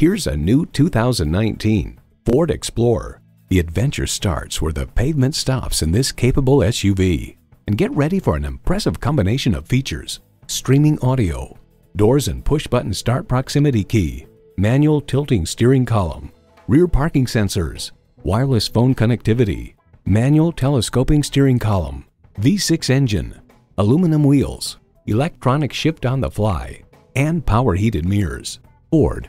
Here's a new 2019 Ford Explorer. The adventure starts where the pavement stops in this capable SUV. And get ready for an impressive combination of features. Streaming audio, doors and push-button start proximity key, manual tilting steering column, rear parking sensors, wireless phone connectivity, manual telescoping steering column, V6 engine, aluminum wheels, electronic shift on the fly, and power heated mirrors. Ford,